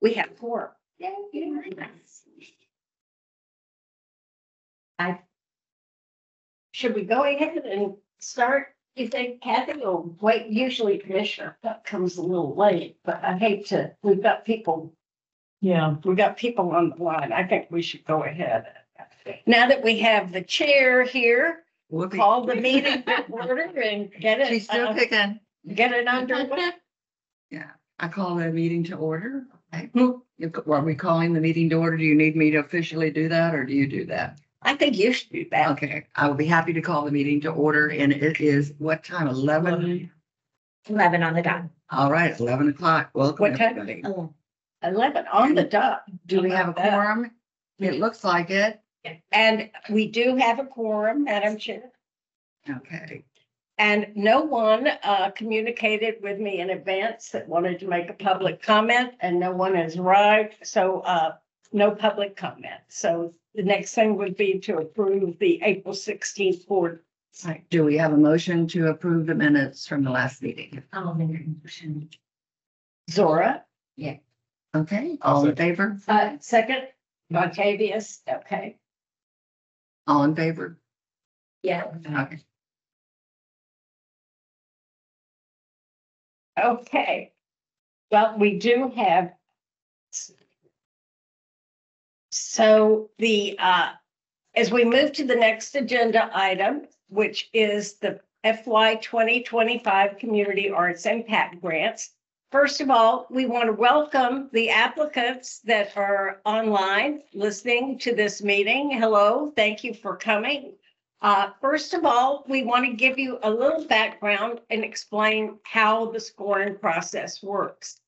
We have four. Yeah. I. Should we go ahead and start, you think Kathy, or wait, usually Commissioner Puck comes a little late, but I hate to, we've got people, Yeah, we've got people on the line. I think we should go ahead. Now that we have the chair here, We'll be- call the meeting to order and get She's it, still uh, kicking. get it underway. Yeah, I call the meeting to order. Okay. You- Are we calling the meeting to order? Do you need me to officially do that or do you do that? I think you should do that. Okay, I will be happy to call the meeting to order and it is what time? Eleven? Eleven. On the dot. All right, eleven o'clock. Welcome What time? everybody. Oh, Eleven on the dot. Do we have a quorum? It looks like it. And we do have a quorum, Madam Chair. Okay, And no one uh, communicated with me in advance that wanted to make a public comment and no one has arrived. So uh, no public comment. So the next thing would be to approve the April sixteenth board. All right. Do we have a motion to approve the minutes from the last meeting? I'll make a motion. Zora, Yeah. Okay, all in favor? uh, second, Octavius, okay. All in favor? Yeah. Okay. Okay. Well, we do have. So the, uh, as we move to the next agenda item, which is the FY twenty twenty-five Community Arts and Impact Grants. First of all, we want to welcome the applicants that are online listening to this meeting. Hello, thank you for coming. Uh, first of all, we want to give you a little background and explain how the scoring process works.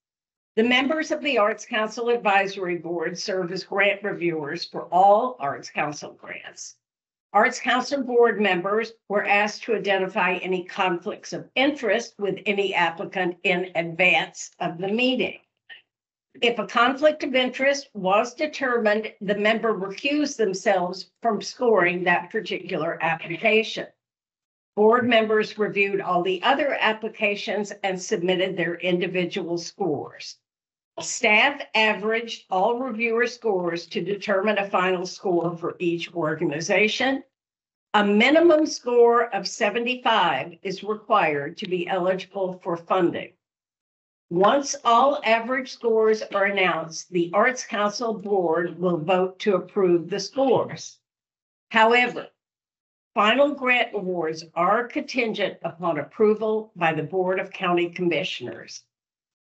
The members of the Arts Council Advisory Board serve as grant reviewers for all Arts Council grants. Arts Council Board members were asked to identify any conflicts of interest with any applicant in advance of the meeting. If a conflict of interest was determined, the member recused themselves from scoring that particular application. Board members reviewed all the other applications and submitted their individual scores. Staff averaged all reviewer scores to determine a final score for each organization. A minimum score of 75 is required to be eligible for funding. Once all average scores are announced, the Arts Council Board will vote to approve the scores. However, final grant awards are contingent upon approval by the Board of County Commissioners.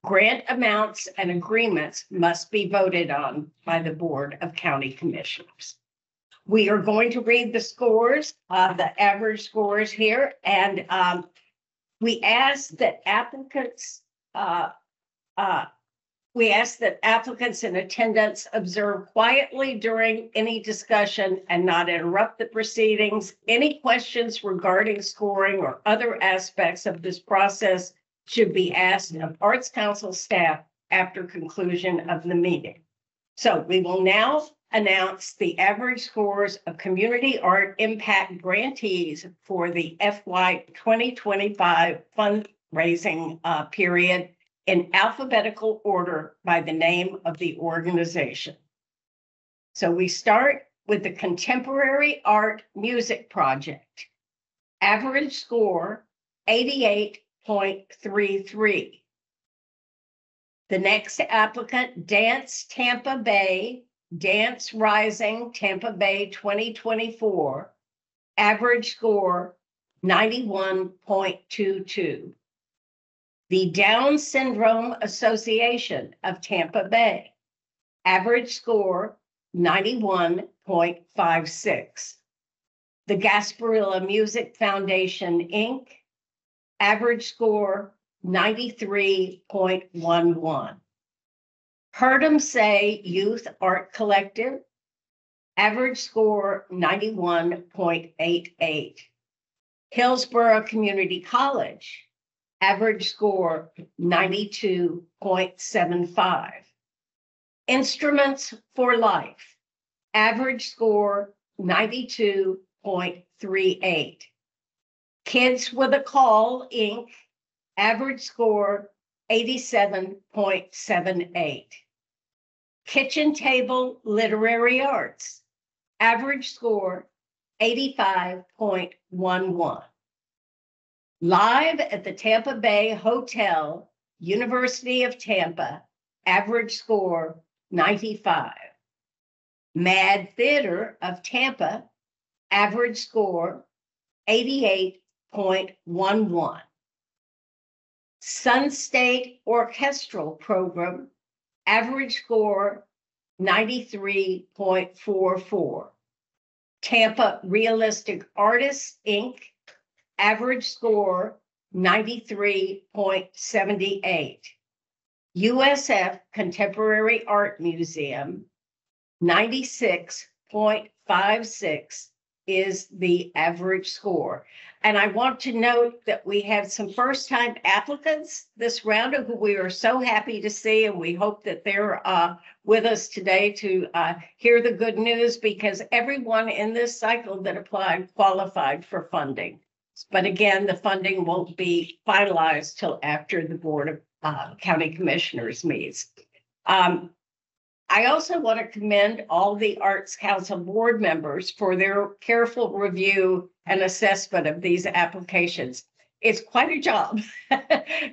Grant amounts and agreements must be voted on by the Board of County Commissioners. We are going to read the scores, uh, the average scores here, and, um, we ask that applicants, uh, uh, we ask that applicants in attendance observe quietly during any discussion and not interrupt the proceedings. Any questions regarding scoring or other aspects of this process should be asked of Arts Council staff after conclusion of the meeting. So we will now announce the average scores of community art impact grantees for the FY twenty twenty-five fundraising uh, period in alphabetical order by the name of the organization. So we start with the Contemporary Art Music Project. Average score eighty-eight point three three. The next applicant, Dance Tampa Bay, Dance Rising Tampa Bay twenty twenty-four. Average score ninety-one point two two. The Down Syndrome Association of Tampa Bay. Average score ninety-one point five six. The Gasparilla Music Foundation, Inc. Average score ninety-three point one one. Heard 'em Say Youth Art Collective. Average score ninety-one point eight eight. Hillsborough Community College. Average score ninety-two point seven five. Instruments for Life. Average score ninety-two point three eight. Kids with a Call, Inc. Average score eighty-seven point seven eight. Kitchen Table Literary Arts. Average score eighty-five point one one. Live at the Tampa Bay Hotel, University of Tampa, average score ninety-five. Mad Theater of Tampa, average score eighty-eight point one one. Sun State Orchestral Program, average score ninety-three point four four. Tampa Realistic Artists, Inc., average score ninety-three point seventy-eight. USF Contemporary Art Museum, ninety-six point five six is the average score. And I want to note that we have some first-time applicants this round who we are so happy to see, and we hope that they're uh, with us today to uh, hear the good news because everyone in this cycle that applied qualified for funding. But again, the funding won't be finalized till after the Board of uh, County Commissioners meets. Um, I also want to commend all the Arts Council board members for their careful review and assessment of these applications. It's quite a job,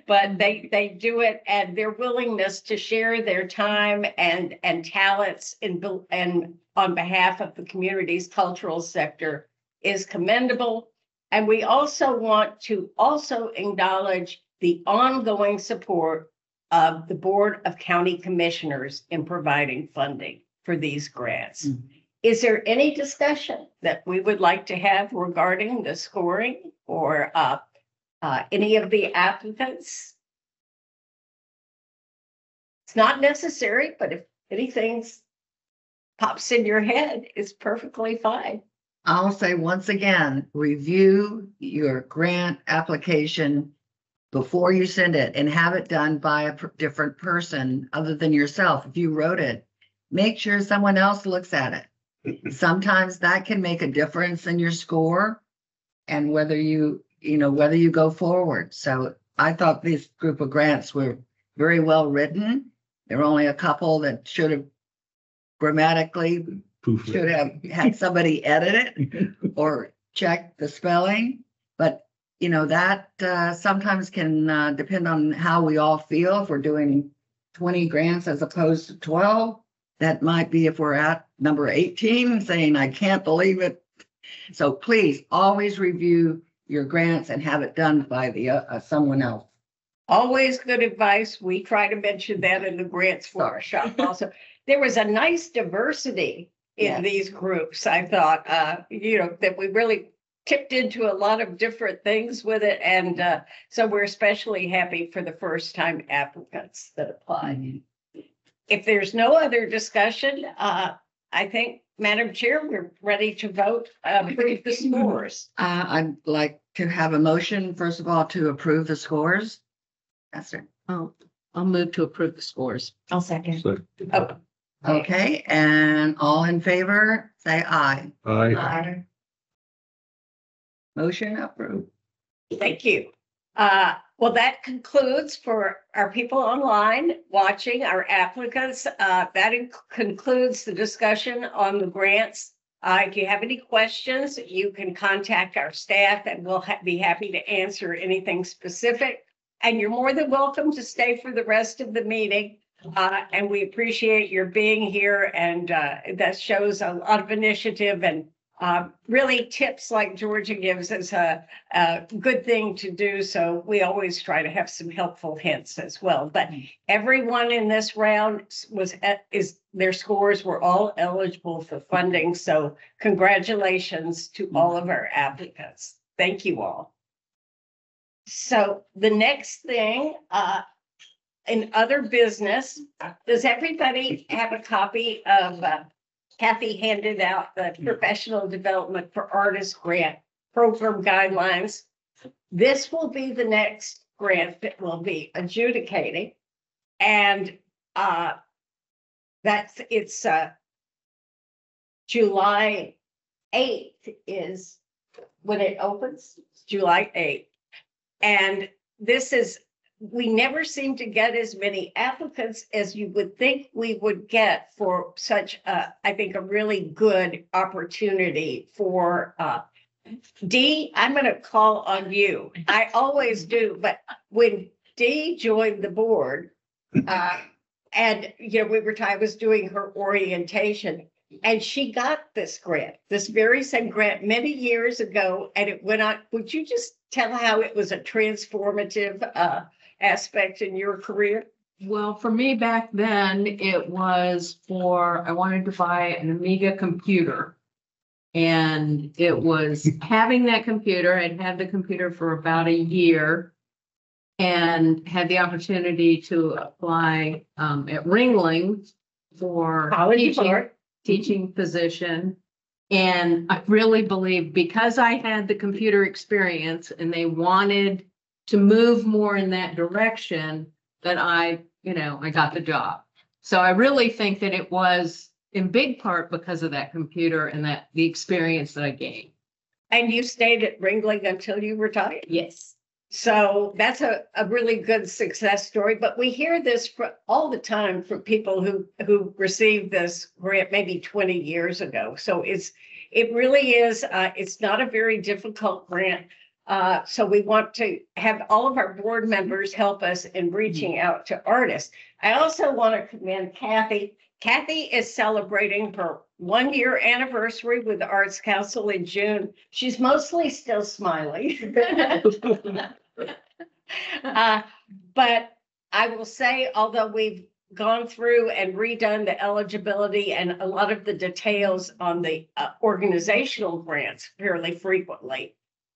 but they, they do it and their willingness to share their time and, and talents in, and on behalf of the community's cultural sector is commendable. And we also want to also acknowledge the ongoing support of the Board of County Commissioners in providing funding for these grants. Mhm. Is there any discussion that we would like to have regarding the scoring or uh, uh, any of the applicants? It's not necessary, but if anything pops in your head, it's perfectly fine. I'll say once again, review your grant application before you send it and have it done by a per- different person other than yourself. If you wrote it, make sure someone else looks at it. Sometimes that can make a difference in your score and whether you, you know, whether you go forward. So I thought this group of grants were very well written. There were only a couple that should have grammatically Poof. should have had somebody edit it or check the spelling. But, you know, that uh, sometimes can uh, depend on how we all feel. If we're doing twenty grants as opposed to twelve, that might be if we're at number eighteen, saying, I can't believe it. So please always review your grants and have it done by the, uh, uh, someone else. Always good advice. We try to mention that in the grants workshop also. There was a nice diversity in Yes. these groups. I thought, uh, you know, that we really tipped into a lot of different things with it. And, uh, so we're especially happy for the first time applicants that applied. If there's no other discussion, uh, I think, Madam Chair, we're ready to vote, uh, approve the scores. Uh, I'd like to have a motion, first of all, to approve the scores. That's it. Oh, I'll move to approve the scores. I'll second. So, Oh, Okay, and all in favor, say aye. Aye. Motion approved. Thank you. Uh, well, that concludes for our people online watching, our applicants. Uh, that in- concludes the discussion on the grants. Uh, if you have any questions, you can contact our staff and we'll ha- be happy to answer anything specific. And you're more than welcome to stay for the rest of the meeting. Uh, and we appreciate your being here and, uh, that shows a lot of initiative and, uh, really tips like Georgia gives us a, a good thing to do. So we always try to have some helpful hints as well. But everyone in this round was at, is, their scores were all eligible for funding. So congratulations to all of our applicants. Thank you all. So the next thing, uh, in other business, does everybody have a copy of, uh, Kathy handed out the professional development for artists grant program guidelines. This will be the next grant that will be adjudicating. And uh, that's, it's uh, July eighth is when it opens, July eighth. And this is we never seem to get as many applicants as you would think we would get for such a, I think, a really good opportunity for, uh, Dee, I'm gonna call on you. I always do, but when Dee joined the board, uh, and, you know, we were, I was doing her orientation, and she got this grant, this very same grant many years ago, and it went on, would you just tell how it was a transformative, uh, aspect in your career? Well, for me back then, it was for, I wanted to buy an Amiga computer. And it was having that computer, I'd had the computer for about a year. And had the opportunity to apply um at Ringling for College teaching, teaching position. And I really believe because I had the computer experience and they wanted to move more in that direction, that I, you know, I got the job. So I really think that it was in big part because of that computer and that the experience that I gained. And you stayed at Ringling until you retired. Yes. So that's a, a really good success story, but we hear this for all the time from people who, who received this grant maybe twenty years ago. So it's, it really is, uh, it's not a very difficult grant. Uh, so we want to have all of our board members help us in reaching out to artists. I also want to commend Kathy. Kathy is celebrating her one-year anniversary with the Arts Council in June. She's mostly still smiling. Uh, But I will say, although we've gone through and redone the eligibility and a lot of the details on the uh, organizational grants fairly frequently,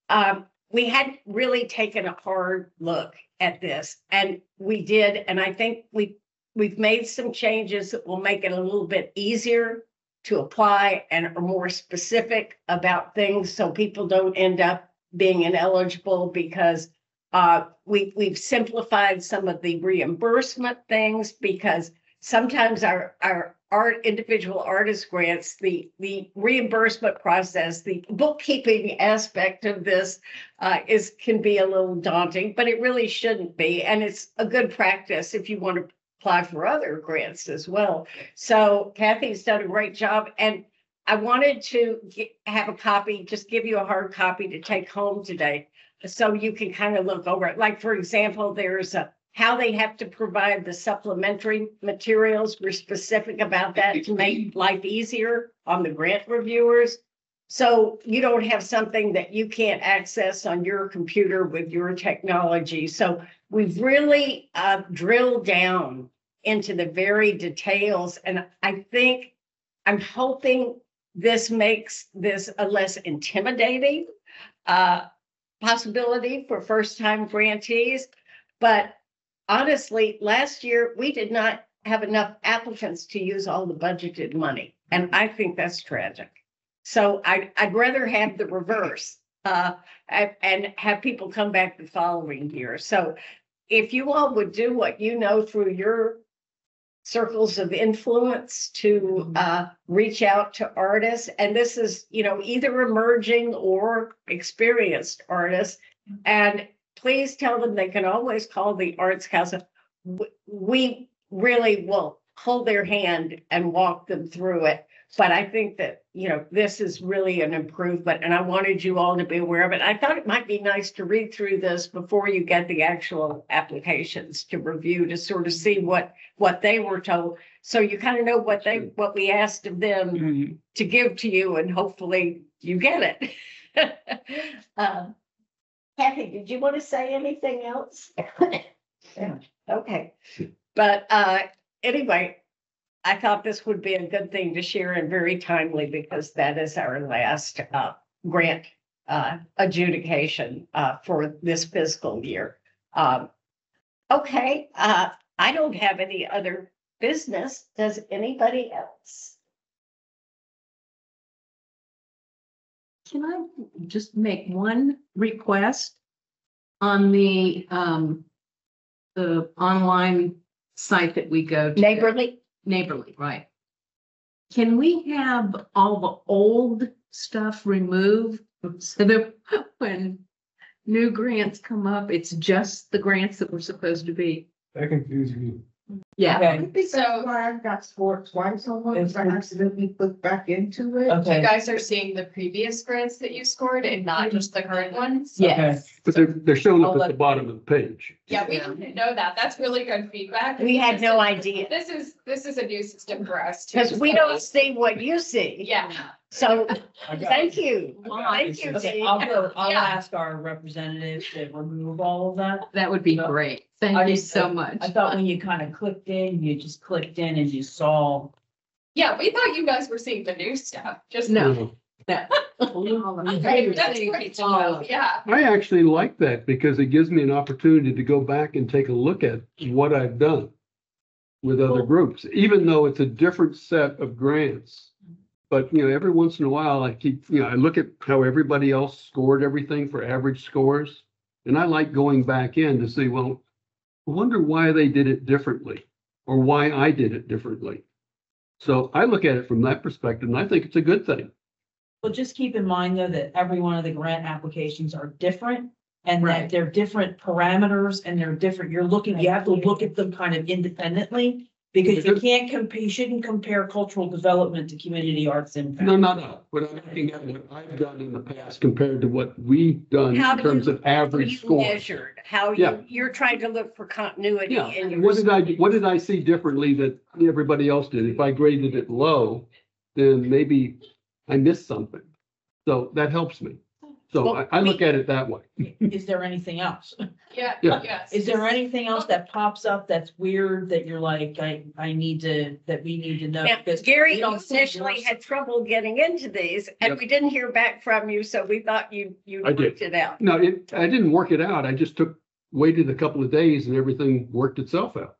um, we had really taken a hard look at this and we did, and I think we, we've made some changes that will make it a little bit easier to apply and are more specific about things so people don't end up being ineligible because uh, we, we've simplified some of the reimbursement things because sometimes our, our art, individual artist grants, the, the reimbursement process, the bookkeeping aspect of this uh, is, can be a little daunting, but it really shouldn't be. And it's a good practice if you want to apply for other grants as well. So Kathy's done a great job and I wanted to ge- have a copy, just give you a hard copy to take home today. So you can kind of look over it. Like, for example, there's a, how they have to provide the supplementary materials. We're specific about that to make life easier on the grant reviewers. So you don't have something that you can't access on your computer with your technology. So we've really uh, drilled down into the very details. And I think, I'm hoping this makes this a less intimidating uh, possibility for first-time grantees. But honestly, last year, we did not have enough applicants to use all the budgeted money. And I think that's tragic. So I, I'd rather have the reverse uh, and, and have people come back the following year. So if you all would do what you know through your circles of influence to uh, reach out to artists. And this is, you know, either emerging or experienced artists. And please tell them they can always call the Arts Council. We really will hold their hand and walk them through it. But I think that, you know, this is really an improvement and I wanted you all to be aware of it. I thought it might be nice to read through this before you get the actual applications to review to sort of see what, what they were told. So you kind of know what they, what we asked of them to give to you and hopefully you get it. Um, Kathy, did you want to say anything else? Yeah, Okay, but uh, anyway, I thought this would be a good thing to share and very timely because that is our last uh grant uh adjudication uh for this fiscal year. Um, okay, uh, I don't have any other business. Does anybody else? Can I just make one request on the, um, the online site that we go to? Neighborly? Neighborly, right. Can we have all the old stuff removed so that when new grants come up, it's just the grants that were supposed to be. That confuses me. Yeah, Okay, So- why I got scored twice on one, It's- I accidentally clicked back into it. you Okay, guys are seeing the previous grants that you scored and not mm-hmm. just the current ones? yes. but they're, they're showing up at the bottom of the page. Yeah, we didn't know that. That's really good feedback. We had no idea, This is, this is a new system for us too. because we don't see what you see. Yeah, So, thank you. Thank you, Okay, Dee. I'll go, I'll Yeah. ask our representatives to remove all of that. That would be great. I Thank you just- so much. I thought when you kind of clicked in, you just clicked in and you saw. yeah, we thought you guys were seeing the new stuff, just. No. That- Okay, That's great to know, yeah. I actually like that because it gives me an opportunity to go back and take a look at what I've done with other groups, even though it's a different set of grants. But, you know, every once in a while, I keep, you know, I look at how everybody else scored everything for average scores. And I like going back in to see, well, I wonder why they did it differently or why I did it differently. So I look at it from that perspective and I think it's a good thing. Well, just keep in mind though, that every one of the grant applications are different. And Right. that they're different parameters and they're different, you're looking, you have to look at them kind of independently. Because you can't compare, you shouldn't compare cultural development to community arts impact. No, no, no, but I'm looking at what I've done in the past compared to what we've done How in do terms you- of average You score. Measured, how Yeah. you, you're trying to look for continuity Yeah, in your. what did I, what did I see differently that everybody else did? If I graded it low, then maybe I missed something. So that helps me. So I, I look at it that way. Is there anything else? Yeah, Yeah. yes. Is there anything else that pops up that's weird that you're like, I, I need to, that we need to know? Now, Because Gary don't see initially yours. had trouble getting into these and Yep. we didn't hear back from you, so we thought you, you I did. worked it out. No, it, I didn't work it out. I just took, waited a couple of days and everything worked itself out.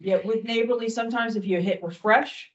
Yeah, with neighborly, sometimes if you hit refresh,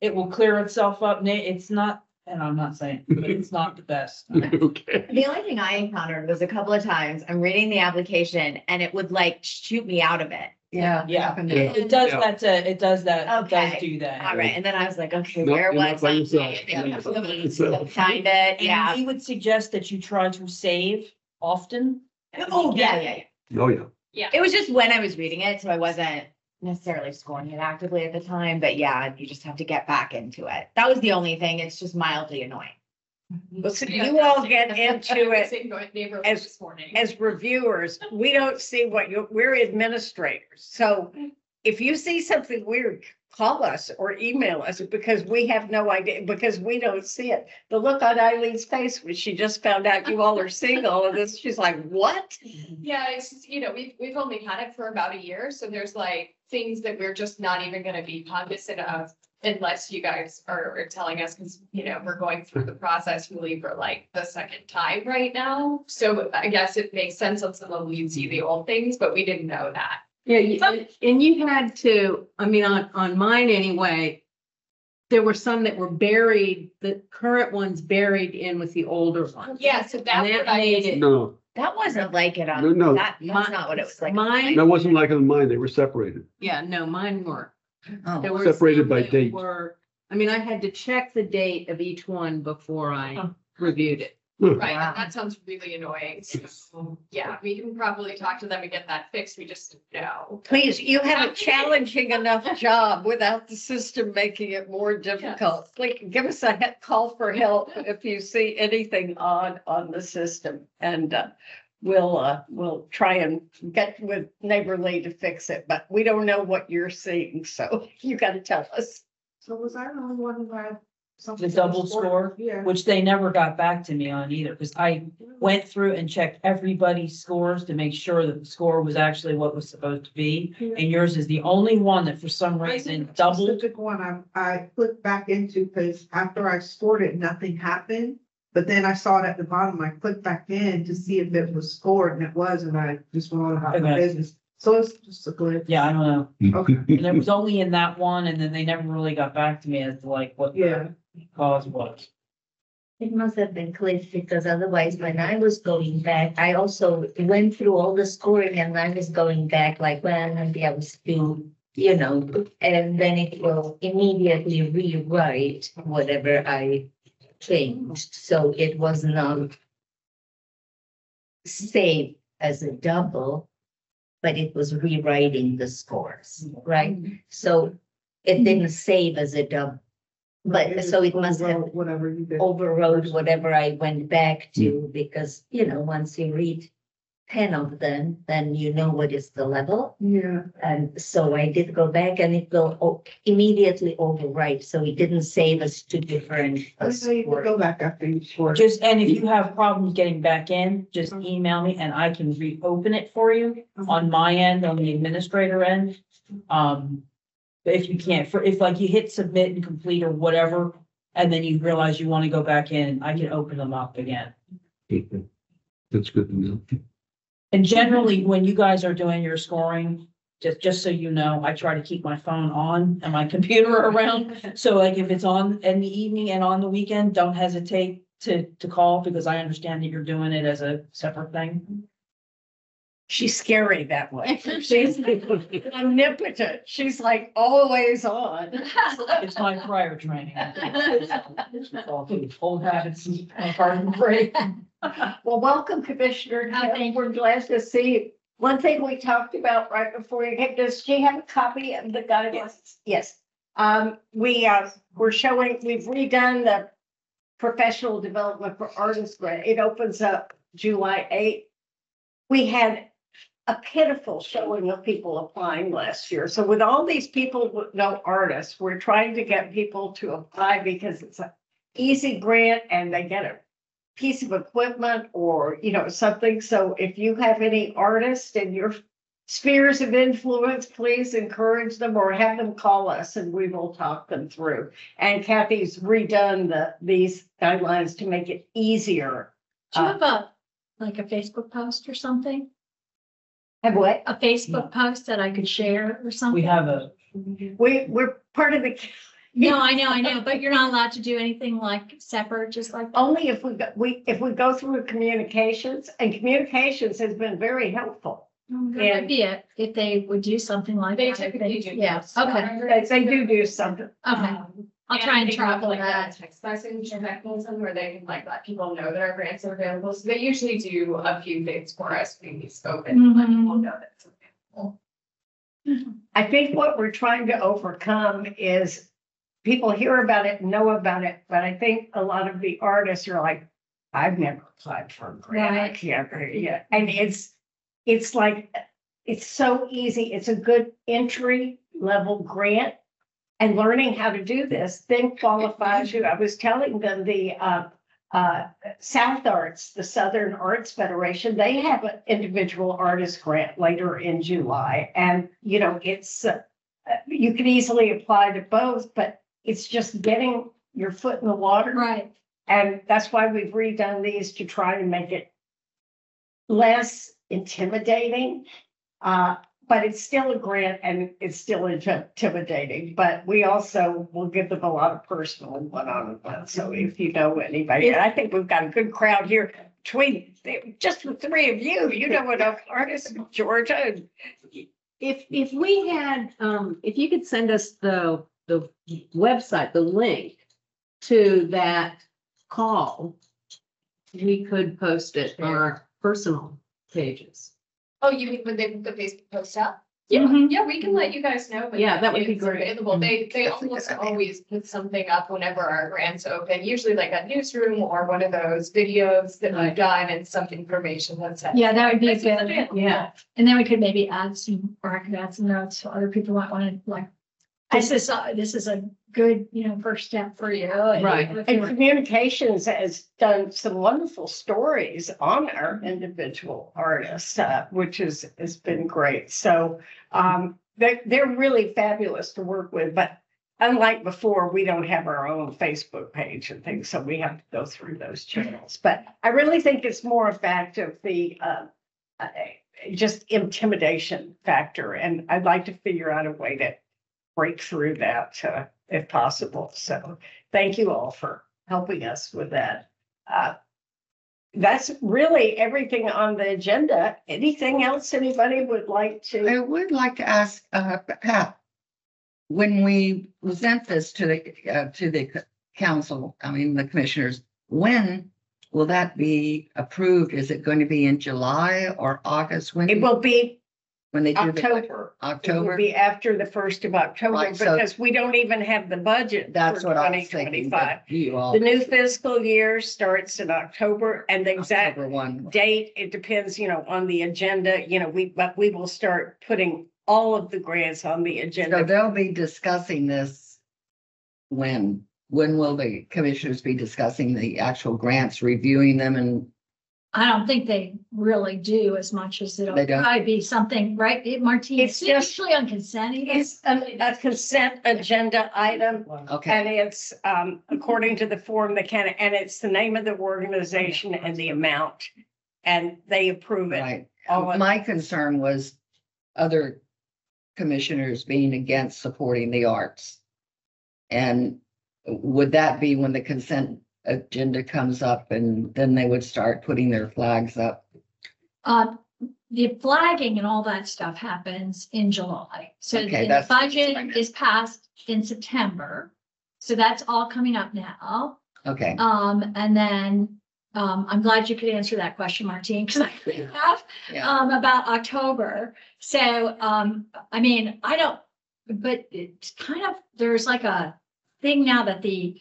it will clear itself up. Na- It's not, and I'm not saying, but it's not the best. Okay. The only thing I encountered was a couple of times, I'm reading the application and it would like shoot me out of it. Yeah. Yeah. happened Yeah. It does Yeah. that, to- it does that, it does Okay. do that. All right, and then I was like, okay, No, where you're not was by I? yourself. Yeah, You're not by yourself. Find it, yeah. And we would suggest that you try to save often. Oh, yeah, yeah, yeah. Oh, yeah. It was just when I was reading it, so I wasn't necessarily scoring it actively at the time, but yeah, you just have to get back into it. That was the only thing. It's just mildly annoying. Well, so you all get into it saying going neighborhood as- as reviewers. We don't see what you, we're administrators. So if you see something weird, call us or email us because we have no idea, because we don't see it. The look on Eileen's face when she just found out you all are seeing all of this, she's like, what? Yeah, it's just, you know, we've, we've only had it for about a year, so there's like things that we're just not even gonna be cognizant of. Unless you guys are, are telling us, cause you know, we're going through the process really for like the second time right now. So I guess it makes sense on some we see the old things, but we didn't know that. Yeah, you- and you had to, I mean, on, on mine anyway, there were some that were buried, the current ones buried in with the older ones. Yeah, so that's that what I made was. it, No, That wasn't like it No, on, no. that, that's not what it was like. Mine, that wasn't like on mine. They were separated. yeah, no, mine were. Oh, There were Separated some by that date. were- I mean, I had to check the date of each one before I reviewed it. Right, Wow. and that sounds really annoying. So, Yeah, we can probably talk to them and get that fixed. We just know. Please, you have a challenging enough job without the system making it more difficult. Please give us a he- call for help if you see anything odd on the system. And uh, we'll, uh, we'll try and get with Neighborly to fix it, but we don't know what you're seeing, so you gotta tell us. So was I the only one who had something? The double score? Yeah. Which they never got back to me on either, because I went through and checked everybody's scores to make sure that the score was actually what was supposed to be. And yours is the only one that for some reason doubled. Specific one I, I clicked back into, because after I scored it, nothing happened. But then I saw it at the bottom, I clicked back in to see if it was scored, and it was, and I just went on about my Okay. business. So it's just a glitch. Yeah, I don't know. Okay, And it was only in that one, and then they never really got back to me as to like what yeah. The cause was. It must have been Cliff because otherwise when I was going back, I also went through all the scoring and I was going back like, well, maybe I was too, you know, and then it will immediately rewrite whatever I changed. So it was not saved as a double, but it was rewriting the scores, right? Mm-hmm. So it didn't save as a double. But so it must have Overwrote Whatever you did. overrode whatever I went back to, because, you know, once you read ten of them, then you know what is the level. Yeah. And so I did go back and it will o- immediately overwrite, so it didn't save us to different. uh, So you can scores. go back after you scored. Just, and if you have problems getting back in, just email me and I can reopen it for you on my end, on the administrator end. Um, but if you can't, for, if like you hit submit and complete or whatever, and then you realize you want to go back in, I can open them up again. That's good to know. And generally, when you guys are doing your scoring, just, just so you know, I try to keep my phone on and my computer around. So like if it's on in the evening and on the weekend, don't hesitate to, to call because I understand that you're doing it as a separate thing. She's scary that way. She's omnipotent. She's like always on. It's my prior training. Old habits, hard to break. Well, welcome Commissioner. Kemp. We're glad to see you. One thing we talked about right before you came, does she have a copy of the guidelines? Yes. Um, we, uh, we're showing, we've redone the professional development for artists grant. It opens up July eighth. We had a pitiful showing of people applying last year. So with all these people with no artists, we're trying to get people to apply because it's an easy grant and they get a piece of equipment or, you know, something. So if you have any artists in your spheres of influence, please encourage them or have them call us and we will talk them through. And Kathy's redone the, these guidelines to make it easier. Do you uh, have a, like a Facebook post or something? Have what? A Facebook post that I could share or something? We have a, We, we're part of the, No, I know, I know, but you're not allowed to do anything like separate, just like. only if we, go we, if we go through communications and communications has been very helpful. That might be it, if they would do something like They that. I typically think. do. Yeah, yes. okay, They, they do do something. okay. Um, I'll try and they have, travel like a that. Text message mechanism where they can like let people know that our grants are available. So they usually do a few things for us. when We open, let mm-hmm. people know that it's available. I think what we're trying to overcome is people hear about it, know about it, but I think a lot of the artists are like, I've never applied for a grant. I Right. can't, yeah. And it's, it's like, it's so easy. It's a good entry level grant. And learning how to do this then qualifies you. I was telling them the, uh, uh, South Arts, the Southern Arts Federation, they have an individual artist grant later in July. And, you know, it's, uh, you can easily apply to both, but it's just getting your foot in the water. Right, And that's why we've redone these to try to make it less intimidating. Uh, but it's still a grant and it's still intimidating, but we also will give them a lot of personal one-on-one. So if you know anybody, and I think we've got a good crowd here between, just the three of you, you know enough artists in Georgia. If, if we had, um, if you could send us the, the website, the link to that call, we could post it on our personal pages. Oh, you mean when they, put the Facebook post up? Yeah. Yeah, yeah, we can let you guys know. when Yeah, that would be it's great. Available. They, mm-hmm. they That's a good almost idea. always put something up whenever our grants open, usually like a newsroom or one of those videos that we've done and some information that's. yeah, that would be This is good, available. yeah. And then we could maybe add some, or I could add some notes, so other people might want to like. This is, a- this is a good, you know, first step for you. and Right. if And you're- communications has done some wonderful stories on our individual artists, uh, which is, has been great. So, um, they're, they're really fabulous to work with, but unlike before, we don't have our own Facebook page and things, so we have to go through those channels. But I really think it's more a fact of the, uh, uh, just intimidation factor, and I'd like to figure out a way to break through that, uh, if possible. So thank you all for helping us with that. Uh, That's really everything on the agenda. Anything else anybody would like to? I would like to ask, uh, Pat, when we present this to the, uh, to the council, I mean, the commissioners, when will that be approved? Is it going to be in July or August? When, It will be when they do the October. It October? be after the first of October Right, so- because we don't even have the budget for That's what I twenty was thinking. twenty-five. but You all. The new fiscal year starts in October and the exact October one. date, it depends, you know, on the agenda, you know, we, but we will start putting all of the grants on the agenda. So agenda. they'll be discussing this when? When will the commissioners be discussing the actual grants, reviewing them and, I don't think they really do as much as it'll They don't? probably be something, right, it- Martine? It's just- Usually on consent. even. It's a, a consent agenda item okay, and it's, um, according to the form, the can, and it's the name of the organization and the amount. And they approve it. right. all in- My concern was other commissioners being against supporting the arts. And would that be when the consent agenda comes up and then they would start putting their flags up? Uh, the flagging and all that stuff happens in July. So Okay, the that's- budget is passed in September. So that's all coming up now. Okay, Um, and then, um, I'm glad you could answer that question, Martine, because I couldn't have. yeah, um, about October. So, um, I mean, I don't, but it's kind of, there's like a thing now that the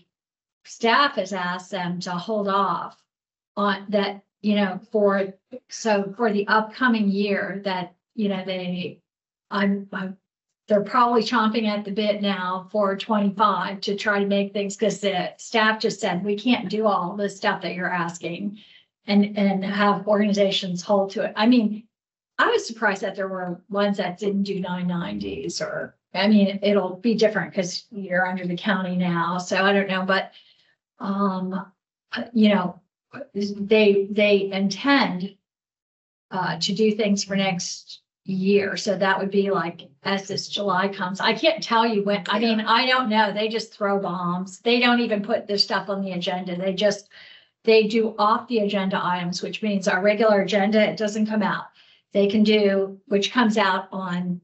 staff has asked them to hold off on that, you know, for, so for the upcoming year that, you know, they, I'm, I'm, they're probably chomping at the bit now for twenty-five to try to make things, because the staff just said, we can't do all the stuff that you're asking and, and have organizations hold to it. I mean, I was surprised that there were ones that didn't do nine nineties or, I mean, it'll be different because you're under the county now, so I don't know, but um, you know, they, they intend uh, to do things for next year. So that would be like, as this July comes, I can't tell you when, I mean, I don't know. They just throw bombs. They don't even put this stuff on the agenda. They just, they do off the agenda items, which means our regular agenda, it doesn't come out. They can do, which comes out on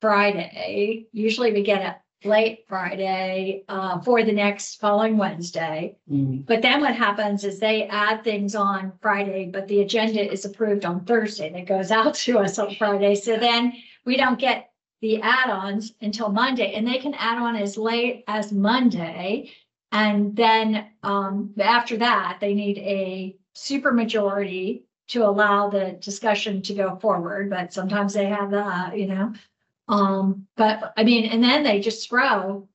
Friday. Usually we get it late Friday, uh, for the next following Wednesday. Mm, But then what happens is they add things on Friday, but the agenda is approved on Thursday. That goes out to us on Friday. So then we don't get the add-ons until Monday and they can add on as late as Monday. And then, um, after that, they need a super majority to allow the discussion to go forward, but sometimes they have that, you know? Um, but I mean, and then they just throw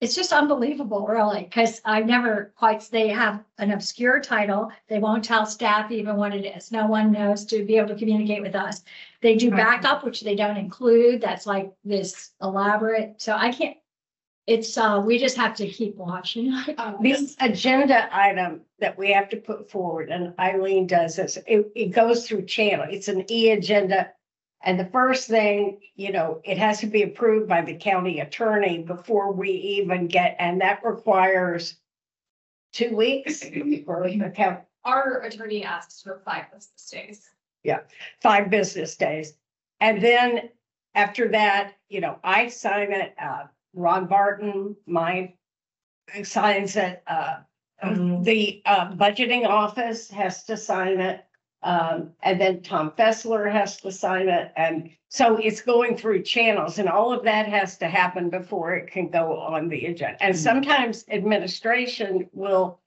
it's just unbelievable, really, because I never quite, they have an obscure title. They won't tell staff even what it is. No one knows to be able to communicate with us. They do backup, which they don't include. That's like this elaborate. So I can't, it's, uh, we just have to keep watching. Um, This agenda item that we have to put forward, and Eileen does this, it, it goes through channel. It's an e-agenda. And the first thing, you know, it has to be approved by the county attorney before we even get, and that requires two weeks for the count, Our attorney asks for five business days. five business days. And then after that, you know, I sign it, uh, Ron Barton, my signs it, uh, the, uh, budgeting office has to sign it. Um, and then Tom Fessler has to sign it. And so it's going through channels and all of that has to happen before it can go on the agenda. And Mhm. sometimes administration will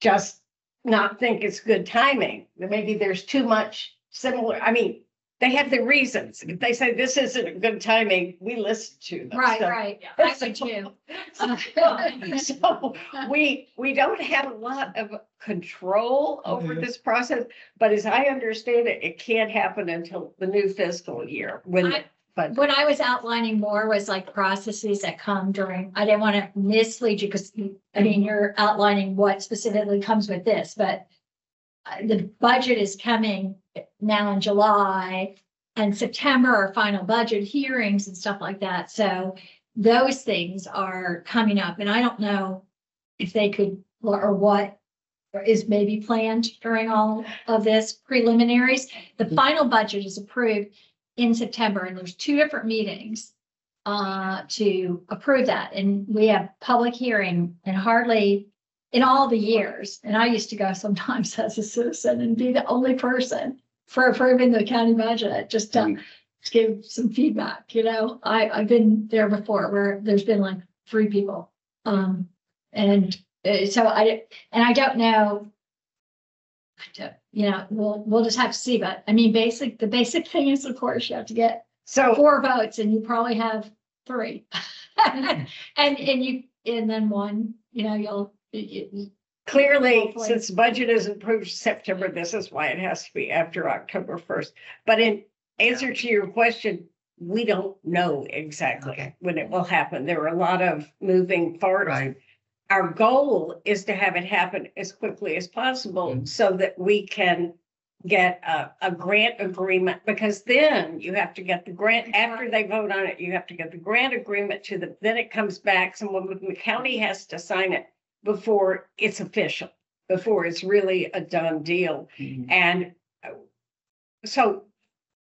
just not think it's good timing. Maybe there's too much similar, I mean, they have their reasons. If they say this isn't a good timing, we listen to them. Right, So- right. I would too. So we, we don't have a lot of control over mm-hmm. this process, but as I understand it, it can't happen until the new fiscal year when, I- but What I was outlining more was like processes that come during, I didn't want to mislead you because, I mean, you're outlining what specifically comes with this, but the budget is coming now in July and September are final budget hearings and stuff like that. So those things are coming up and I don't know if they could, or what is maybe planned during all of this preliminaries. The final budget is approved in September, and there's two different meetings uh, to approve that, and we have public hearing and hardly in all the years, and I used to go sometimes as a citizen and be the only person for approving the county budget, just to to give some feedback, you know, I, I've been there before where there's been like three people. Um, and uh, so I, and I don't know. I don't- You know, we'll, we'll just have to see, but I mean, basic, the basic thing is, of course, you have to get So four votes and you probably have three. And, and you, and then one, you know, you'll, you- you- clearly, Hopefully. since budget isn't approved September, this is why it has to be after October first. But in answer to your question, we don't know exactly Okay. when it will happen. There are a lot of moving parts. Right. Our goal is to have it happen as quickly as possible Mhm. so that we can get a, a grant agreement, because then you have to get the grant, after they vote on it, you have to get the grant agreement to the, then it comes back, someone with the county has to sign it before it's official, before it's really a done deal. Mhm. And uh, so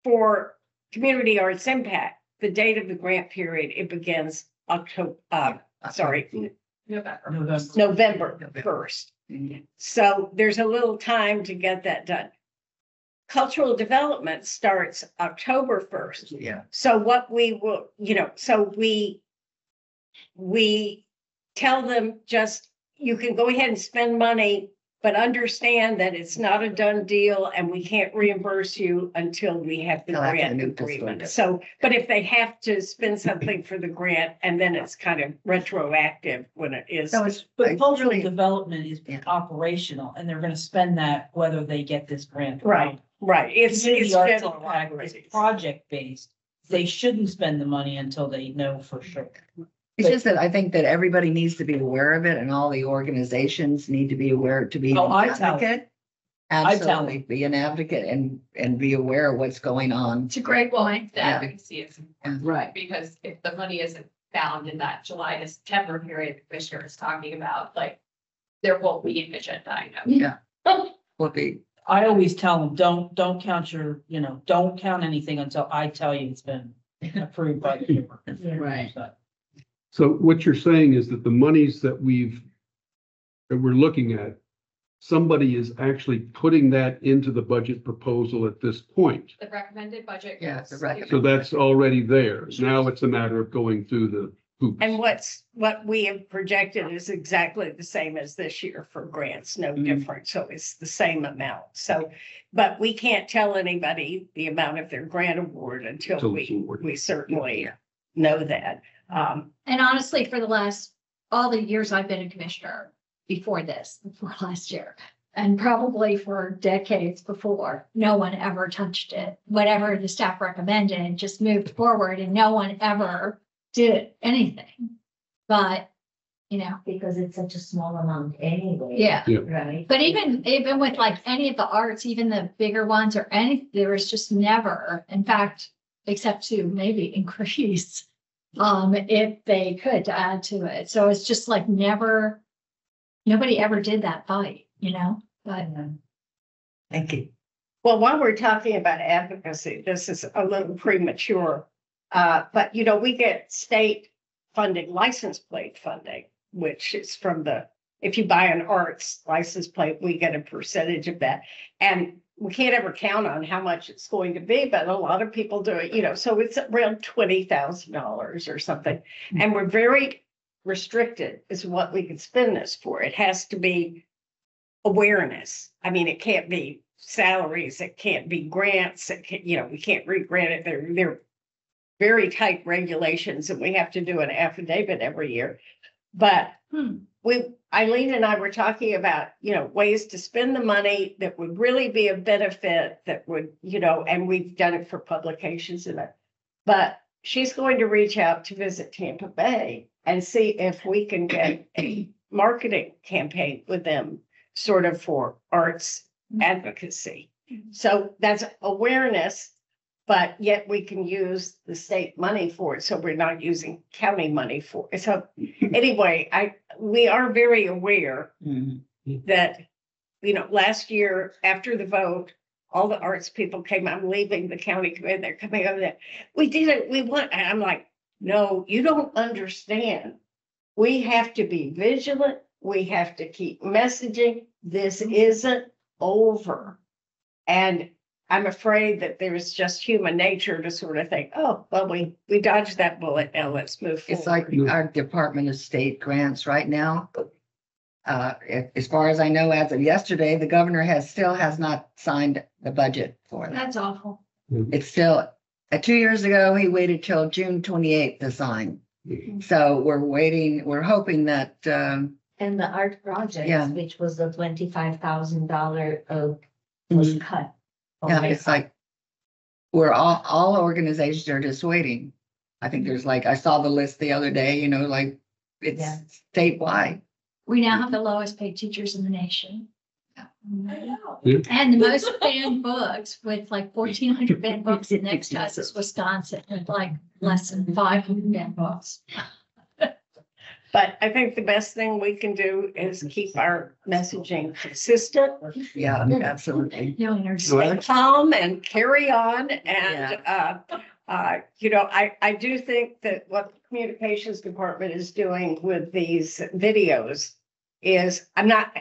for community arts impact, the date of the grant period, it begins October, uh, sorry, November. November. November November. first. Mhm. So there's a little time to get that done. Cultural development starts October first. Yeah, So what we will, you know, so we, we tell them just, you can go ahead and spend money, but understand that it's not a done deal and we can't reimburse you until we have the Till after the grant new fiscal agreement. year. So, but if they have to spend something for the grant and then it's kind of retroactive when it is. so it's, But cultural development is Yeah. operational and they're gonna spend that whether they get this grant. or Right, not. right. It's, Community it's arts general impact is operations. project based. They shouldn't spend the money until they know for sure. It's just that I think that everybody needs to be aware of it and all the organizations need to be aware to be. an Oh, I tell- advocate. I tell Absolutely, be an advocate and, and be aware of what's going on. it's a great point. The advocacy is important, Right. because if the money isn't found in that July to September period, the commissioner is talking about, like, there won't be an agenda item. Yeah. Will be, I always tell them, don't, don't count your, you know, don't count anything until I tell you it's been approved by the. Right. So, So what you're saying is that the monies that we've, that we're looking at, somebody is actually putting that into the budget proposal at this point. The recommended budget. Yeah, goes the recommended- So that's already there. Now it's a matter of going through the hoops. And what's, what we have projected is exactly the same as this year for grants, no Mhm. different. So it's the same amount. So, but we can't tell anybody the amount of their grant award until Until it's we, awarded. we certainly know that. Um, And honestly, for the last, all the years I've been a commissioner before this, before last year, and probably for decades before, no one ever touched it. Whatever the staff recommended just moved forward and no one ever did anything. But, you know, Because it's such a small amount anyway. yeah. Right? But even, even with like any of the arts, even the bigger ones or any, there was just never, in fact, except to maybe increase. Um, if they could to add to it. So it's just like never, nobody ever did that fight, you know, but. thank you. Well, while we're talking about advocacy, this is a little premature. Uh, but you know, we get state funding, license plate funding, which is from the, if you buy an arts license plate, we get a percentage of that. And we can't ever count on how much it's going to be, but a lot of people do it, you know, so it's around twenty thousand dollars or something. And we're very restricted is what we can spend this for. It has to be awareness. I mean, it can't be salaries, it can't be grants, it can, you know, we can't re-grant it. They're, they're very tight regulations and we have to do an affidavit every year. But Hmm. we, Eileen and I were talking about, you know, ways to spend the money that would really be a benefit that would, you know, and we've done it for publications and that. But she's going to reach out to visit Tampa Bay and see if we can get a marketing campaign with them, sort of for arts mm-hmm. advocacy. So that's awareness, but yet we can use the state money for it, so we're not using county money for it. So anyway, I, we are very aware Mhm. that, you know, last year after the vote, all the arts people came, I'm leaving the county committee, they're coming over there. We didn't, we want, and I'm like, no, you don't understand. We have to be vigilant We have to keep messaging. This isn't over. And I'm afraid that there's just human nature to sort of think, oh, well, we, we dodged that bullet. Now let's move It's like our Department of State grants right now. Uh, a- as far as I know, as of yesterday, the governor has, still has not signed the budget for that. That's awful. It's still, uh, two years ago, he waited till June twenty-eighth to sign. So we're waiting, we're hoping that, um, And the art project, Yeah. which was the twenty-five thousand dollar, oak was cut. Yeah, it's like we're all, all organizations are just waiting. I think there's like, I saw the list the other day, you know, like it's Yeah. statewide. We now have the lowest paid teachers in the nation. And the most banned books with like fourteen hundred banned books. The next to us is Wisconsin with like less than five hundred banned books. But I think the best thing we can do is keep our messaging consistent. Yeah, absolutely. You know, stay calm and carry on and, uh, uh, you know, I, I do think that what the communications department is doing with these videos is, I'm not,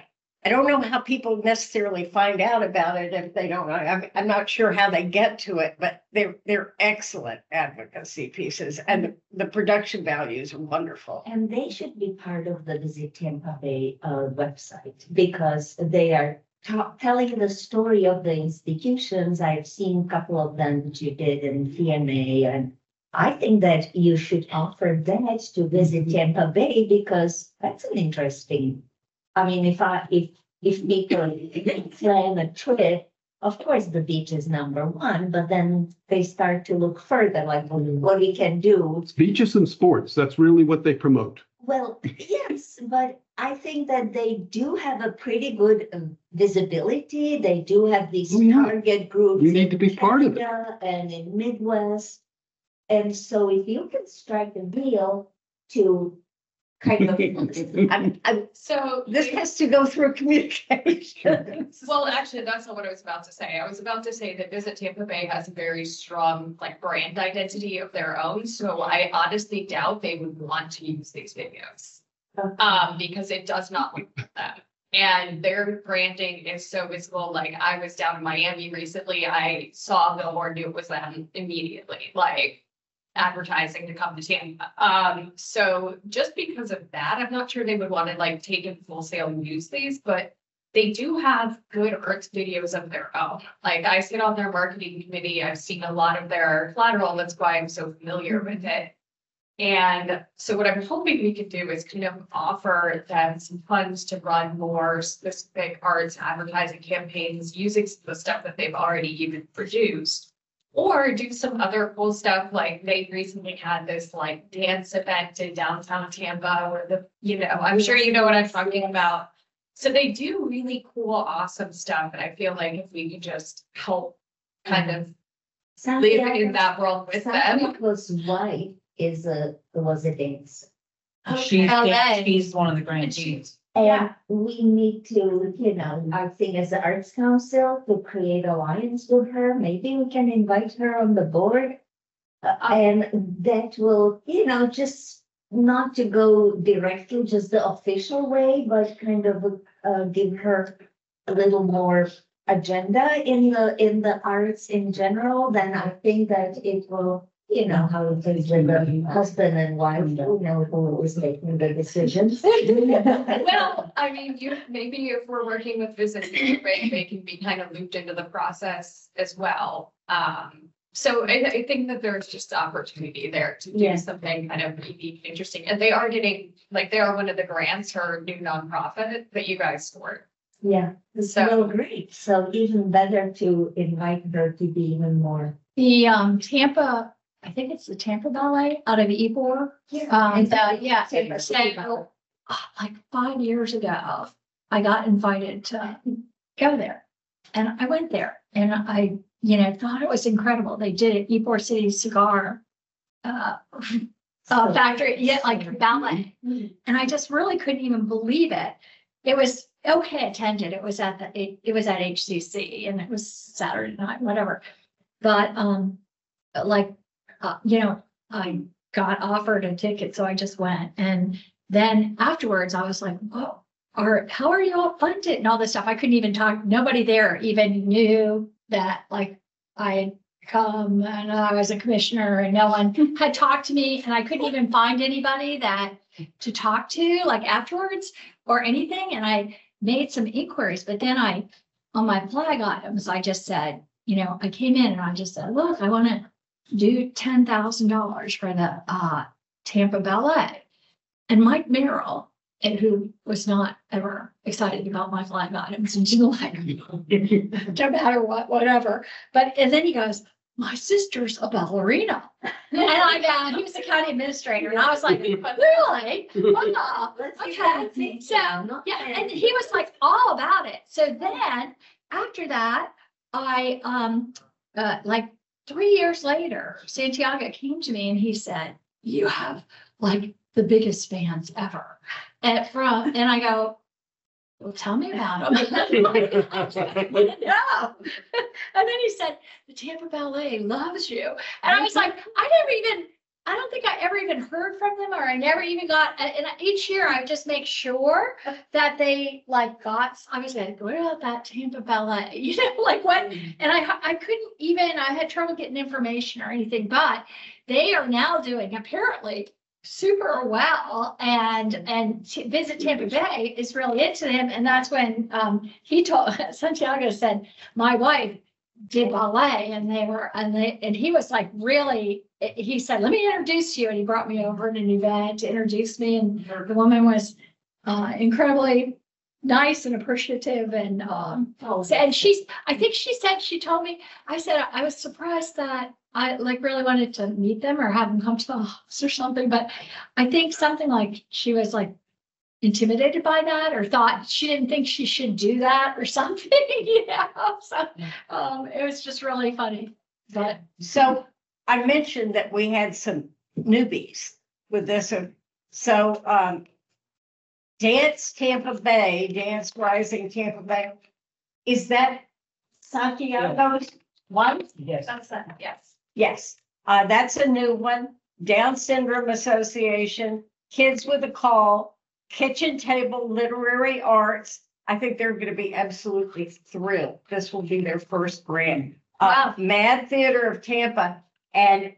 I don't know how people necessarily find out about it if they don't, I'm, I'm not sure how they get to it, but they're, they're excellent advocacy pieces and the, the production values are wonderful. And they should be part of the Visit Tampa Bay uh website because they are telling the story of the institutions. I've seen a couple of them that you did in TMA and I think that you should offer that to Visit Tampa Bay because that's an interesting. I mean, if I, if, if people plan a trip, of course, the beach is number one, but then they start to look further, like what we can do beaches and sports. That's really what they promote. well, yes, but I think that they do have a pretty good um, visibility. They do have these Oh, yeah. target groups. You need to be part of it. And in Midwest. And so if you can strike a deal to kind of. I'm, I'm, So. this has to go through communications. Well, actually, that's not what I was about to say. I was about to say that Visit Tampa Bay has a very strong like brand identity of their own. So I honestly doubt they would want to use these videos. Um, because it does not look like them. And their branding is so visible. Like I was down in Miami recently. I saw a billboard, knew it was them immediately, like advertising to come to Tampa. Um, so just because of that, I'm not sure they would want to like take and full sale and use these, but they do have good arts videos of their own. Like I sit on their marketing committee. I've seen a lot of their collateral. That's why I'm so familiar with it. And so what I'm hoping we could do is kind of offer them some funds to run more specific arts advertising campaigns using the stuff that they've already even produced. Or do some other cool stuff, like they recently had this like dance event in downtown Tampa where the, you know, I'm sure you know what I'm talking about. So they do really cool, awesome stuff, and I feel like if we could just help kind of live in that world with them. Santiago's wife is a, was a dancer. She's, LA. she's one of the grantees. And we need to, you know, our thing as the Arts Council to create alliance with her. Maybe we can invite her on the board. Uh, and that will, you know, just not to go directly just the official way, but kind of uh give her a little more agenda in the, in the arts in general, then I think that it will, you know, how it is with the husband and wife, you know, who is making the decisions. Well, I mean, you, maybe if we're working with Visit Tampa Bay, they can be kind of looped into the process as well. Um, so I, I think that there's just opportunity there to do Yeah. something kind of unique, interesting, and they are getting, like, they are one of the grants for new nonprofit that you guys support. Yeah, So- so great. So even better to invite her to be even more. The um Tampa, I think it's the Tampa Ballet out of Ybor. Um, the- yeah, so, ah, like five years ago, I got invited to go there. And I went there and I, you know, thought it was incredible. They did it, Ybor City Cigar uh, uh, factory, yeah, like ballet. And I just really couldn't even believe it. It was okay attended. It was at the, it, it was at HCC and it was Saturday night, whatever. But, um, like, uh, you know, I got offered a ticket, so I just went. And then afterwards, I was like, whoa, are, how are you all funded and all this stuff? I couldn't even talk, nobody there even knew that like I had come and I was a commissioner and no one had talked to me and I couldn't even find anybody that to talk to like afterwards or anything. And I made some inquiries, but then I, on my flag items, I just said, you know, I came in and I just said, look, I want to do ten thousand dollars for the uh Tampa Ballet. And Mike Merrill, and who was not ever excited about my flag items and she like, no matter what, whatever. But, and then he goes, my sister's a ballerina. And I, uh, he was the county administrator and I was like, really? Wow, Okay, that a think so, yeah, and he was like all about it. So then, after that, I, um, uh, like three years later, Santiago came to me and he said, you have like the biggest fans ever. And from, and I go, well, tell me about them. No. And then he said, the Tampa Ballet loves you. And I was like, I never even, I don't think I ever even heard from them or I never even got, and each year I just make sure that they like got, I was like, what about that Tampa Ballet? You know, like what? And I, I couldn't even, I had trouble getting information or anything, but they are now doing apparently super well and, and T- Visit Tampa Bay is really into them. And that's when, um, he told, Santiago said, my wife did ballet and they were, and they, and he was like really, he said, let me introduce you. And he brought me over to an event to introduce me. And the woman was, uh, incredibly nice and appreciative and, um, so- and she's, I think she said, she told me, I said, I was surprised that I like really wanted to meet them or have them come to the office or something, but I think something like she was like intimidated by that or thought she didn't think she should do that or something, you know? So, um, it was just really funny, but So I mentioned that we had some newbies with this. So um, Dance Tampa Bay, Dance Rising Tampa Bay, is that Santiago's one? Yes. that's that, yes. Yes, uh, that's a new one. Down Syndrome Association, Kids with a Call, Kitchen Table Literary Arts. I think they're gonna be absolutely thrilled. This will be their first grant. Uh, Mad Theater of Tampa, and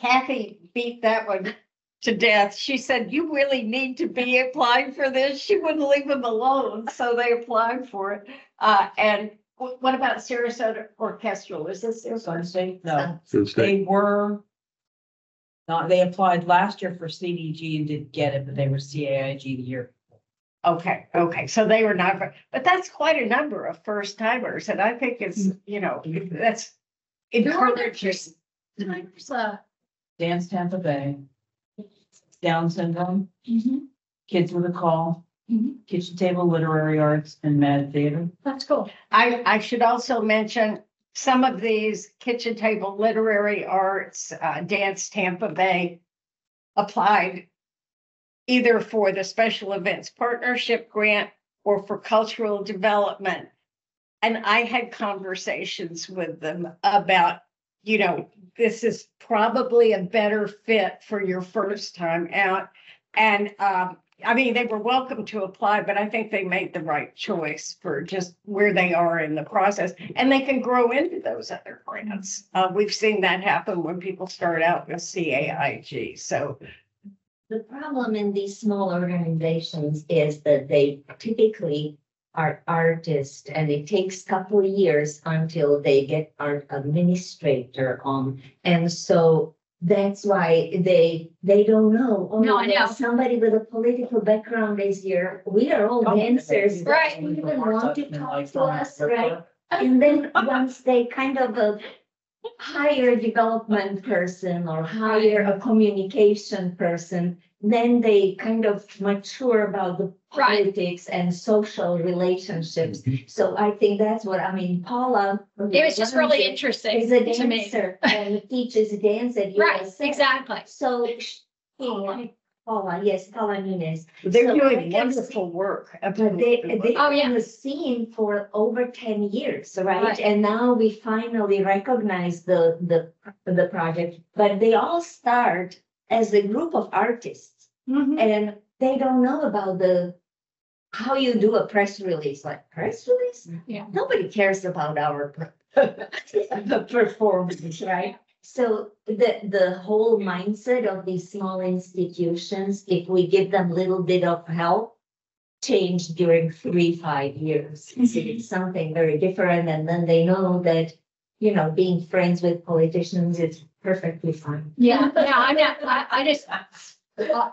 Kathy beat that one to death. She said, you really need to be applying for this. She wouldn't leave them alone, so they applied for it. Uh, and wh- what about Sarasota Orchestral? Is this their Sun first? State, no, So stay- they were. Not, they applied last year for CDG and didn't get it, but they were CAIG the year. Okay, okay, so they were not, but that's quite a number of first timers, and I think it's, you know, that's encouraging. There's a, Dance Tampa Bay. Down syndrome, mhm, Kids with a Call, mhm, Kitchen Table Literary Arts and Mad Theater. that's cool. I, I should also mention some of these kitchen table literary arts, uh, Dance Tampa Bay applied either for the Special Events Partnership Grant or for cultural development. And I had conversations with them about, you know, this is probably a better fit for your first time out. And, um, I mean, they were welcome to apply, but I think they made the right choice for just where they are in the process. And they can grow into those other grants. Uh, we've seen that happen when people start out with CAIG. So The problem in these small organizations is that they typically are artists and it takes a couple of years until they get art administrator on. And so that's why they, they don't know. oh, No, I know. Somebody with a political background is here. We are all dancers. Right. You even want to talk to us, right? And then once they kind of uh, hire a development person or hire a communication person, then they kind of mature about the Right. politics and social relationships. Mm-hmm. So I think that's what, I mean, Paula. It was just really interesting Is a to me. dancer and teaches dance at Right, USF. exactly. So, Paula, Paula, yes, Paula Nunez. they're So doing wonderful work. but they, they Oh, yeah. in the scene for over ten years, right? Right. And now we finally recognize the, the, the project, but they all start as a group of artists. Mhm. And they don't know about the how you do a press release, like press release? Yeah. Nobody cares about our the performance, right? So the, the whole mindset of these small institutions, if we give them little bit of help, changed during three, five years. So It's something very different, and then they know that, you know, being friends with politicians is perfectly fine. Yeah, yeah, I'm not, I, I just, I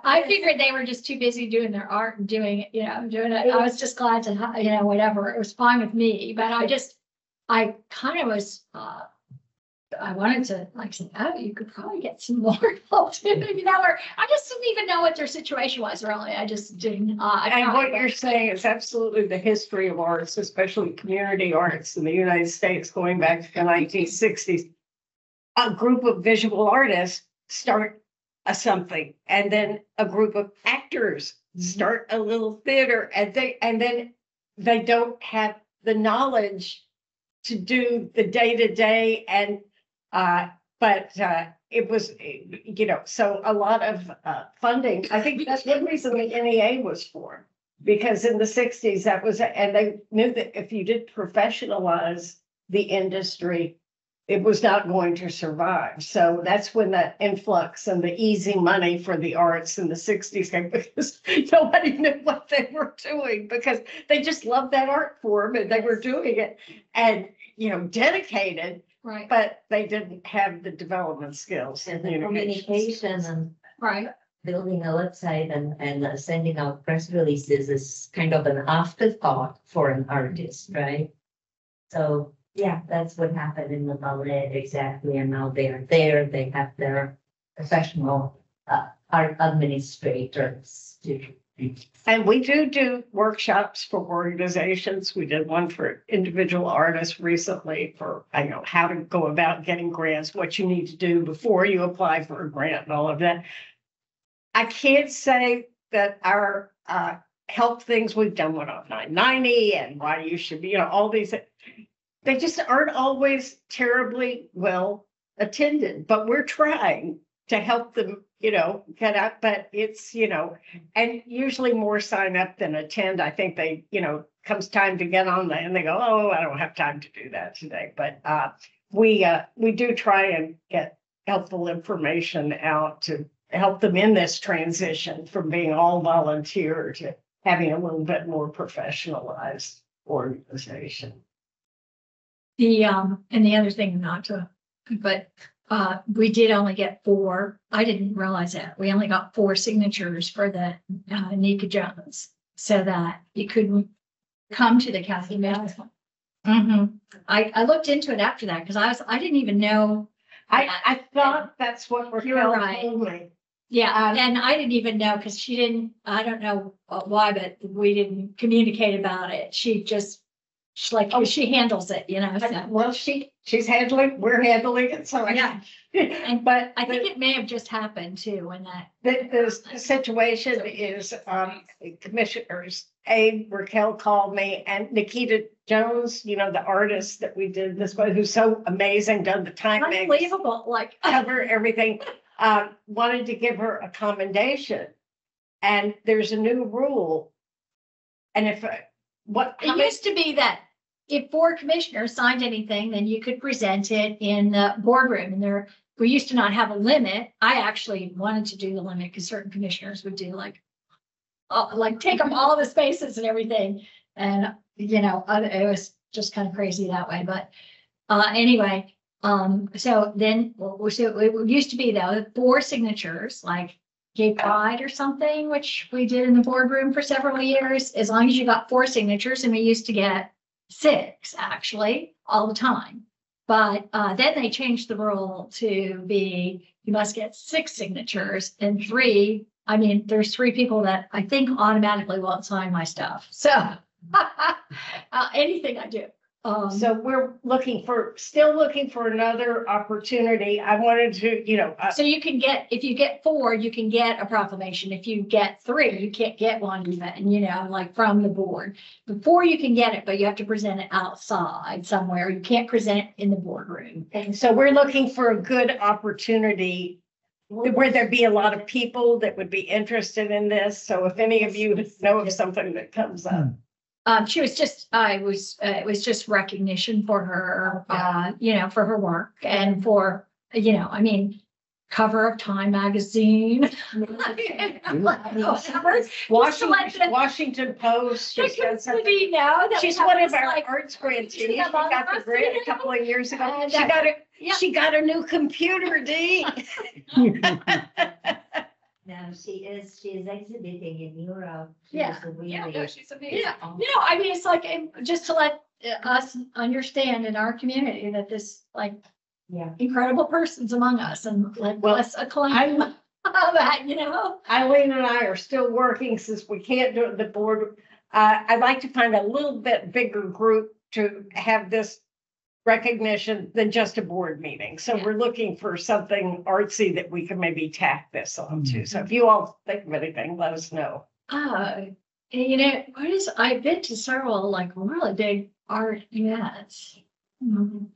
I figured they were just too busy doing their art and doing, it, you know, doing it. I was just glad to, ha- you know, whatever. It was fine with me, but I just, I kind of was, uh, I wanted to like say, oh, you could probably get some more help too, you know, or I just didn't even know what their situation was really. I just didn't, uh. I And what tried, you're saying is absolutely the history of arts, especially community arts in the United States, going back to the nineteen sixties. A group of visual artists start a something, and then a group of actors start a little theater, and they, and then they don't have the knowledge to do the day-to-day and, uh, but, uh, it was, you know, so a lot of, uh, funding, I think that's one reason the NEA was formed. Because in the sixties, that was, and they knew that if you did professionalize the industry, it was not going to survive. So that's when that influx and the easy money for the arts in the sixties came because nobody knew what they were doing because they just loved that art form and they were doing it and, you know, dedicated, right, but they didn't have the development skills. And the communication communication and right. building a website and, and uh, sending out press releases is kind of an afterthought for an artist, right? So, yeah, that's what happened in the ballet exactly, and now they are there, they have their professional uh, art administrators to. And we do do workshops for organizations. We did one for individual artists recently for, I know, how to go about getting grants, what you need to do before you apply for a grant and all of that. I can't say that our uh help things, we've done one on nine ninety and why you should be, you know, all these. They just aren't always terribly well attended, but we're trying to help them, you know, get out, but it's, you know, and usually more sign up than attend. I think they, you know, comes time to get on and they go, oh, I don't have time to do that today. But uh, we, uh, we do try and get helpful information out to help them in this transition from being all volunteer to having a little bit more professionalized organization. The, um, and the other thing not to, but, uh, we did only get four. I didn't realize that. We only got four signatures for the, uh, Nneka Jones. So that you couldn't come to the Kathy county mail. hmm I, I looked into it after that because I was, I didn't even know. I, I thought that's what You're Raquel right. me. Yeah, Um, and I didn't even know because she didn't, I don't know uh, why, but we didn't communicate about it. She just, she's like, oh, she handles it, you know, so. Well, she, she's handling, we're handling it, so Yeah. I, but I think it may have just happened too when that, The, the situation is, um, commissioners, Abe, Raquel called me and Nikita Jones, you know, the artist that we did this one, who's so amazing, done the time. magazine, unbelievable, like. Cover everything, um, wanted to give her a commendation. And there's a new rule. And if, uh, what, It used to be that if four commissioners signed anything, then you could present it in the boardroom and there, we used to not have a limit. I actually wanted to do the limit because certain commissioners would do like, uh, like take up all the spaces and everything. And, you know, it was just kind of crazy that way, but, uh, anyway, um, so then, well, so it used to be though, four signatures, like gay pride or something, which we did in the boardroom for several years, as long as you got four signatures, and we used to get six, actually, all the time. But uh, then they changed the rule to be, you must get six signatures and three, I mean, there's three people that I think automatically won't sign my stuff, so uh, anything I do. Um, So we're looking for, still looking for another opportunity. I wanted to, you know, uh, So you can get, if you get four, you can get a proclamation. If you get three, you can't get one even, you know, like from the board. Before you can get it, but you have to present it outside somewhere. You can't present it in the boardroom. And so we're looking for a good opportunity where there'd be a lot of people that would be interested in this. So if any of you know of something that comes up. Um, she was just, I was, uh, it was just recognition for her, uh, you know, for her work and for, you know, I mean, cover of Time magazine. Washington, Washington Post. she's done something. You know, that She's we have one of this, our like, arts grantees. should She got the us, grant you a couple of years ago. And, She got a, yeah. she got a new computer, Dee. No, she is, she is exhibiting in Europe. She Yeah, is a Yeah, really- no, she's amazing. Yeah, no, I mean, it's like, um, just to let uh, us understand in our community that this like Yeah. incredible person's among us and like, Well, us acclaim that, you know? Eileen and I are still working since we can't do it the board. Uh, I'd like to find a little bit bigger group to have this recognition than just a board meeting. So we're looking for something artsy that we can maybe tack this on to. So if you all think of anything, let us know. Uh, you know, what is, I've been to several like really big art events. Mhm.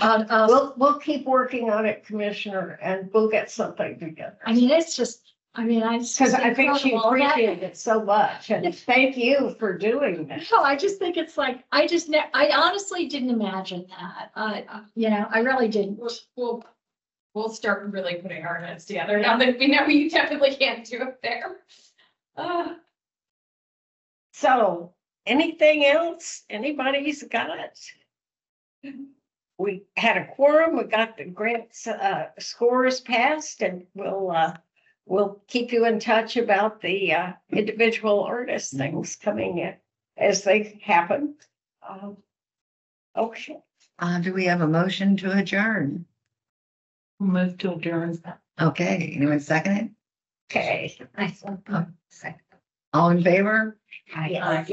Uh, uh, We'll, we'll keep working on it, Commissioner, and we'll get something together. I mean, it's just, I mean, I. just Because I think she incredible that- appreciated it so much, and thank you for doing that. No, I just think it's like, I just, ne- I honestly didn't imagine that. I, I- you know, I really didn't. We'll, we'll, we'll start really putting our heads together now that we know you definitely can't do it there. Uh, So, anything else anybody's got? We had a quorum, we got the grants, uh, scores passed, and we'll, uh, we'll keep you in touch about the, uh, individual artist things coming in as they happen. Um, Okay, Uh, do we have a motion to adjourn? Move to adjourn. Okay, anyone second it? okay. I saw. All in favor? Yeah.